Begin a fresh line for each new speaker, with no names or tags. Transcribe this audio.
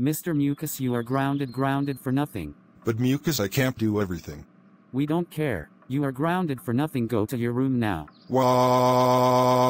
Mr. Mucus, you are grounded, grounded for nothing.
But Mucus, I can't do everything.
We don't care. You are grounded for nothing. Go to your room now.
Wow.